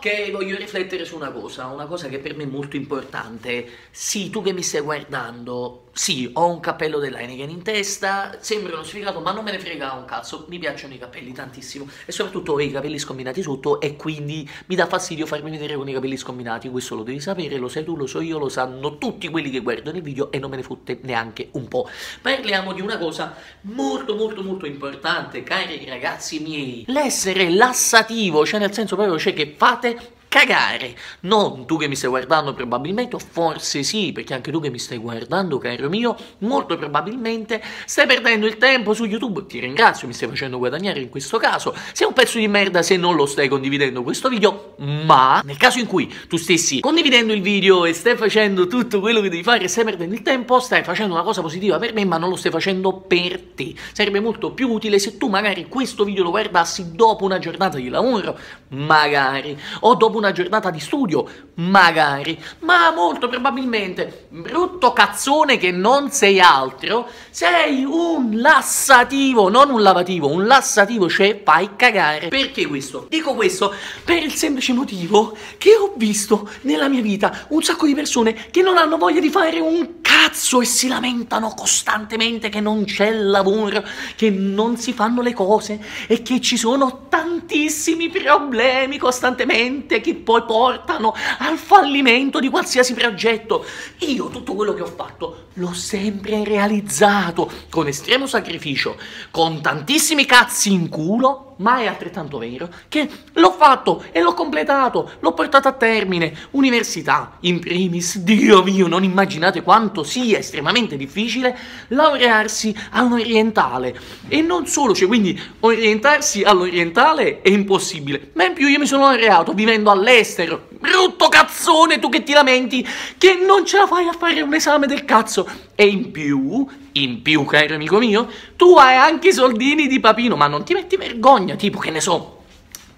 Ok, voglio riflettere su una cosa, una cosa che per me è molto importante. Sì, tu che mi stai guardando, sì, ho un cappello dell'Heineken in testa, sembra uno sfigato, ma non me ne frega un cazzo, mi piacciono i capelli tantissimo e soprattutto ho i capelli scombinati sotto e quindi mi dà fastidio farmi vedere con i capelli scombinati, questo lo devi sapere, lo sai tu, lo so io, lo sanno tutti quelli che guardano il video e non me ne fotte neanche un po'. Parliamo di una cosa molto molto molto importante, cari ragazzi miei, l'essere lassativo, cioè nel senso proprio cioè che fate cagare. Non tu che mi stai guardando probabilmente, o forse sì, perché anche tu che mi stai guardando, caro mio, molto probabilmente stai perdendo il tempo su YouTube. Ti ringrazio, mi stai facendo guadagnare in questo caso. Sei un pezzo di merda se non lo stai condividendo questo video, ma nel caso in cui tu stessi condividendo il video e stai facendo tutto quello che devi fare e stai perdendo il tempo, stai facendo una cosa positiva per me, ma non lo stai facendo per te. Sarebbe molto più utile se tu magari questo video lo guardassi dopo una giornata di lavoro, magari, o dopo una giornata di studio, magari, ma molto probabilmente, brutto cazzone che non sei altro, sei un lassativo, non un lavativo, un lassativo, cioè fai cagare. Perché questo? Dico questo per il semplice motivo che ho visto nella mia vita un sacco di persone che non hanno voglia di fare un cazzo e si lamentano costantemente che non c'è lavoro, che non si fanno le cose e che ci sono tantissimi problemi costantemente che poi portano al fallimento di qualsiasi progetto. Io tutto quello che ho fatto l'ho sempre realizzato con estremo sacrificio, con tantissimi cazzi in culo ma è altrettanto vero che l'ho fatto e l'ho completato, l'ho portato a termine. Università, in primis, Dio mio, non immaginate quanto sia estremamente difficile laurearsi a un orientale. E non solo, cioè quindi orientarsi all'orientale è impossibile, ma in più io mi sono laureato vivendo all'estero. Brutto cazzone, tu che ti lamenti che non ce la fai a fare un esame del cazzo. E in più, in più, caro amico mio, tu hai anche i soldini di papino, ma non ti metti vergogna, tipo che ne so,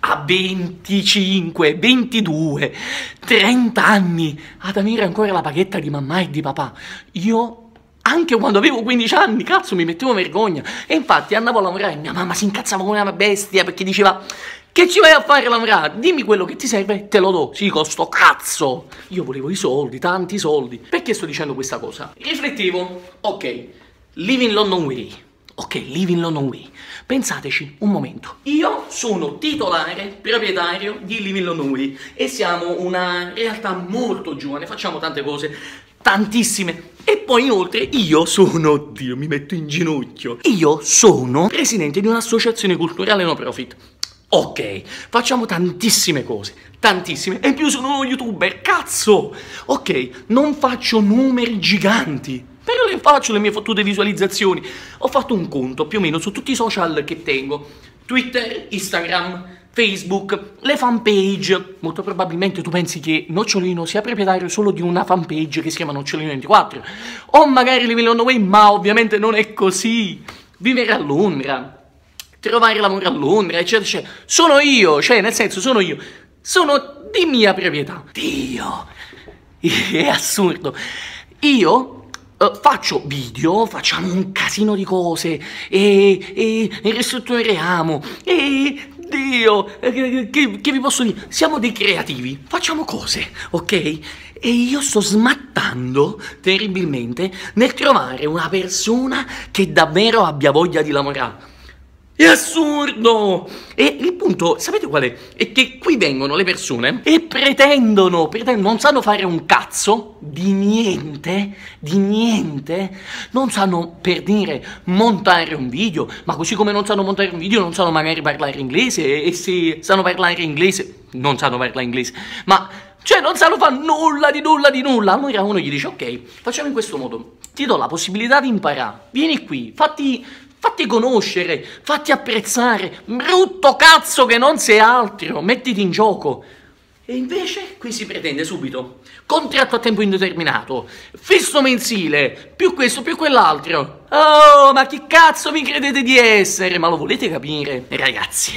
a 25, 22, 30 anni ad avere ancora la paghetta di mamma e di papà. Io anche quando avevo 15 anni, cazzo, mi mettevo vergogna. E infatti andavo a lavorare e mia mamma si incazzava come una bestia perché diceva che ci vai a fare lavorare? Dimmi quello che ti serve, te lo do. Sì, costo cazzo. Io volevo i soldi, tanti soldi. Perché sto dicendo questa cosa? Riflettevo, ok, Living London Way. Ok, Living London Way. Pensateci un momento. Io sono titolare, proprietario di Living London Way e siamo una realtà molto giovane, facciamo tante cose, tantissime. E poi inoltre io sono, oddio mi metto in ginocchio, io sono presidente di un'associazione culturale no profit. Ok, facciamo tantissime cose, tantissime, e in più sono uno youtuber, cazzo! Ok, non faccio numeri giganti, però le faccio le mie fottute visualizzazioni. Ho fatto un conto più o meno su tutti i social che tengo, Twitter, Instagram, Facebook, le fanpage. Molto probabilmente tu pensi che Nocciolino sia proprietario solo di una fanpage che si chiama Nocciolino24, o magari Livello Way, ma ovviamente non è così. Vivere a Londra, trovare lavoro a Londra, eccetera, eccetera. Sono io, cioè, nel senso, sono io. Sono di mia proprietà. Dio, è assurdo. Io Uh, faccio video, facciamo un casino di cose e, e, e ristrutturiamo e Dio, che, che, che vi posso dire? Siamo dei creativi, facciamo cose, ok? E io sto smattando terribilmente nel trovare una persona che davvero abbia voglia di lavorare. È assurdo! E il punto, sapete qual è? È che qui vengono le persone e pretendono, pretendono, non sanno fare un cazzo di niente, di niente, non sanno per dire montare un video, ma così come non sanno montare un video non sanno magari parlare inglese e se sanno parlare inglese, non sanno parlare inglese, ma cioè non sanno fare nulla di nulla di nulla. Allora uno gli dice ok, facciamo in questo modo, ti do la possibilità di imparare, vieni qui, fatti Fatti conoscere, fatti apprezzare. Brutto cazzo che non sei altro, mettiti in gioco. E invece qui si pretende subito contratto a tempo indeterminato, fisso mensile, più questo, più quell'altro. Oh, ma chi cazzo mi credete di essere? Ma lo volete capire? Ragazzi,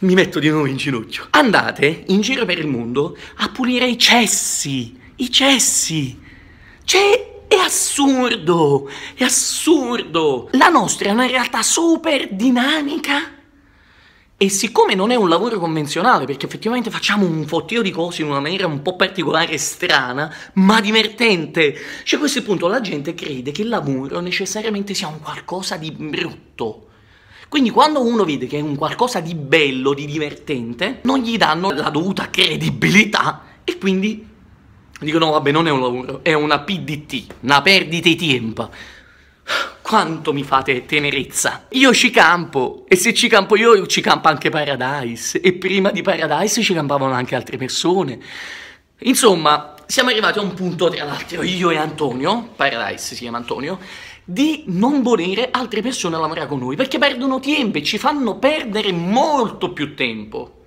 mi metto di nuovo in ginocchio. Andate in giro per il mondo a pulire i cessi, i cessi. C'è è assurdo, è assurdo. La nostra è una realtà super dinamica E siccome non è un lavoro convenzionale, perché effettivamente facciamo un fottio di cose in una maniera un po' particolare e strana, ma divertente, cioè a questo punto la gente crede che il lavoro necessariamente sia un qualcosa di brutto. Quindi quando uno vede che è un qualcosa di bello, di divertente, non gli danno la dovuta credibilità e quindi dicono vabbè non è un lavoro, è una PDT, una perdita di tempo. Quanto mi fate tenerezza. Io ci campo e se ci campo io ci campa anche Paradise e prima di Paradise ci campavano anche altre persone. Insomma, siamo arrivati a un punto tra l'altro io e Antonio, Paradise si chiama Antonio, di non volere altre persone a lavorare con noi perché perdono tempo e ci fanno perdere molto più tempo.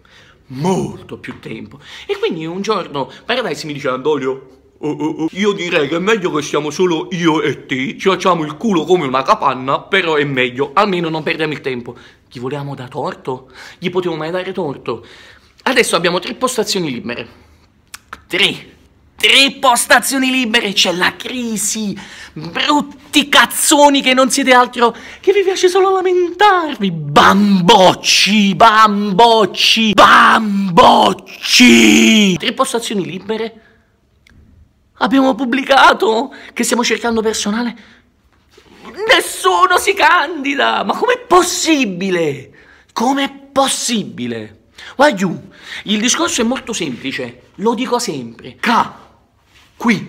Molto più tempo. E quindi un giorno Paradise mi dice Antonio, Oh, oh, oh. Io direi che è meglio che siamo solo io e te, ci facciamo il culo come una capanna, però è meglio, almeno non perdiamo il tempo. Gli volevamo da torto? Gli potevo mai dare torto? Adesso abbiamo tre postazioni libere. Tre. Tre postazioni libere, c'è la crisi. Brutti cazzoni che non siete altro che vi piace solo lamentarvi. Bambocci, bambocci, bambocci. Tre postazioni libere Abbiamo pubblicato che stiamo cercando personale. Nessuno si candida! Ma com'è possibile? Com'è possibile? Guagliù, il discorso è molto semplice, lo dico sempre. K, qui,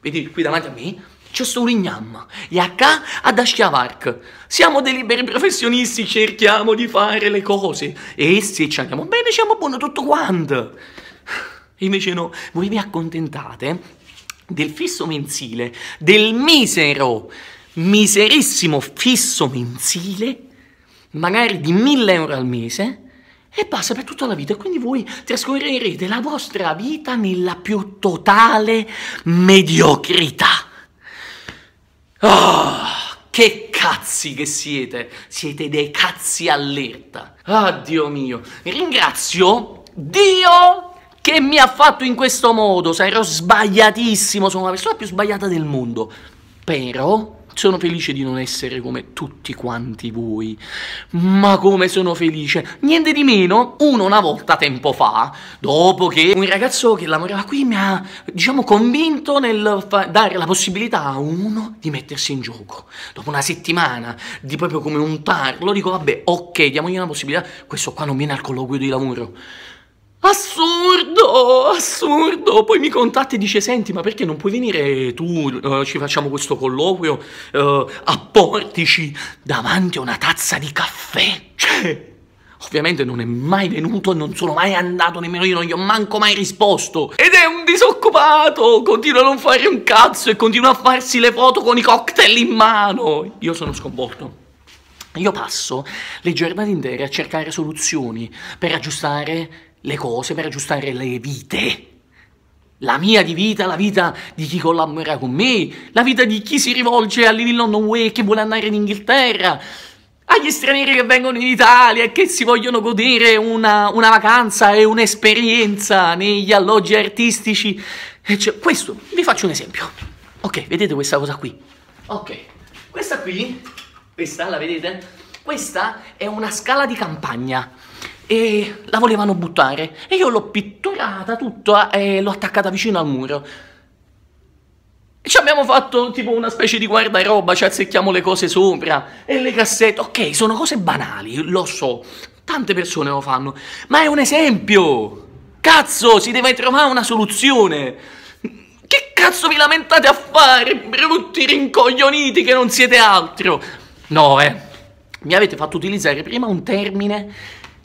vedi qui davanti a me, c'è sto Lignam e a K ad Aschiavark. Siamo dei liberi professionisti, cerchiamo di fare le cose e se ci andiamo bene, siamo buono tutto quanto. Invece no, voi vi accontentate del fisso mensile, del misero, miserissimo fisso mensile, magari di 1000 euro al mese, e passa per tutta la vita. Quindi voi trascorrerete la vostra vita nella più totale mediocrità. Oh, che cazzi che siete! Siete dei cazzi allerta. Ah, Dio mio. Ringrazio Dio che mi ha fatto in questo modo? Sarò sbagliatissimo, sono la persona più sbagliata del mondo. Però sono felice di non essere come tutti quanti voi. Ma come sono felice? Niente di meno, uno una volta tempo fa, dopo che un ragazzo che lavorava qui mi ha, diciamo, convinto nel dare la possibilità a uno di mettersi in gioco. Dopo una settimana di proprio come untarlo, dico vabbè, ok, diamogli una possibilità. Questo qua non viene al colloquio di lavoro. Assurdo, assurdo. Poi mi contatta e dice: Senti, ma perché non puoi venire tu? Uh, ci facciamo questo colloquio uh, a portici davanti a una tazza di caffè. Cioè, ovviamente non è mai venuto e non sono mai andato nemmeno io, non gli ho manco mai risposto. Ed è un disoccupato. Continua a non fare un cazzo e continua a farsi le foto con i cocktail in mano. Io sono sconvolto. Io passo le giornate intere a cercare soluzioni per aggiustare le cose per aggiustare le vite. La mia di vita, la vita di chi collabora con me, la vita di chi si rivolge all'Ivil London Way e che vuole andare in Inghilterra, agli stranieri che vengono in Italia e che si vogliono godere una, una vacanza e un'esperienza negli alloggi artistici. Cioè, questo, vi faccio un esempio. Ok, vedete questa cosa qui? Ok, questa qui, questa, la vedete? Questa è una scala di campagna e la volevano buttare e io l'ho pitturata tutta e l'ho attaccata vicino al muro. E ci abbiamo fatto tipo una specie di guardaroba, ci azzecchiamo le cose sopra e le cassette. Ok, sono cose banali, lo so, tante persone lo fanno, ma è un esempio. Cazzo, si deve trovare una soluzione. Che cazzo vi lamentate a fare, brutti rincoglioniti che non siete altro? No, eh. Mi avete fatto utilizzare prima un termine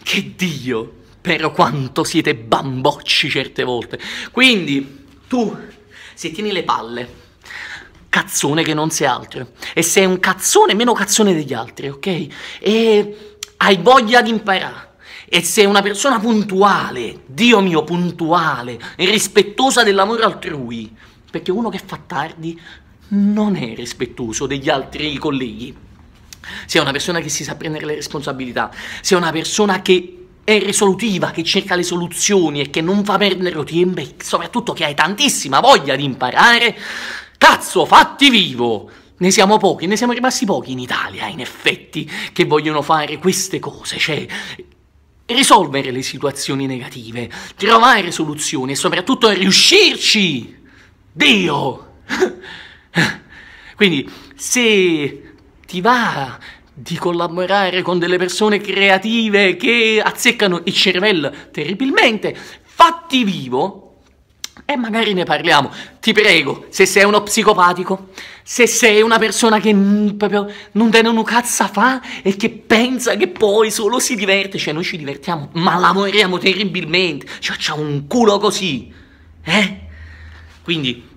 che Dio! Però quanto siete bambocci certe volte. Quindi, tu, se tieni le palle, cazzone che non sei altro, e sei un cazzone meno cazzone degli altri, ok? E hai voglia di imparare, e sei una persona puntuale, Dio mio, puntuale, rispettosa del lavoro altrui, perché uno che fa tardi non è rispettoso degli altri colleghi sia una persona che si sa prendere le responsabilità, sia una persona che è risolutiva, che cerca le soluzioni e che non fa perdere tempo e soprattutto che hai tantissima voglia di imparare, cazzo, fatti vivo! Ne siamo pochi, ne siamo rimasti pochi in Italia, in effetti, che vogliono fare queste cose, cioè... risolvere le situazioni negative, trovare soluzioni e soprattutto riuscirci. Dio! Quindi se ti va di collaborare con delle persone creative che azzeccano il cervello terribilmente, fatti vivo e magari ne parliamo. Ti prego, se sei uno psicopatico, se sei una persona che proprio non te un cazzo fa e che pensa che poi solo si diverte, cioè noi ci divertiamo, ma lavoriamo terribilmente, cioè facciamo un culo così, eh? Quindi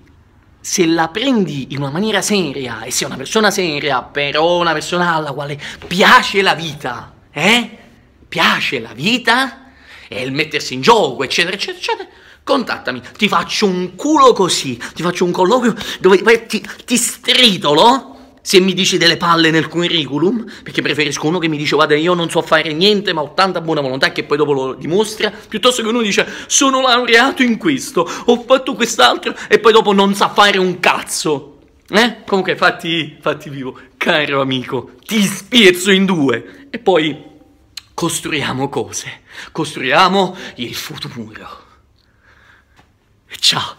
se la prendi in una maniera seria e sei una persona seria, però una persona alla quale piace la vita, eh? Piace la vita e il mettersi in gioco, eccetera, eccetera, eccetera contattami, ti faccio un culo così, ti faccio un colloquio dove ti, ti stritolo se mi dici delle palle nel curriculum, perché preferisco uno che mi dice guarda io non so fare niente ma ho tanta buona volontà che poi dopo lo dimostra, piuttosto che uno dice sono laureato in questo, ho fatto quest'altro e poi dopo non sa fare un cazzo. Eh? Comunque fatti, fatti vivo, caro amico, ti spiezzo in due e poi costruiamo cose, costruiamo il futuro. Ciao.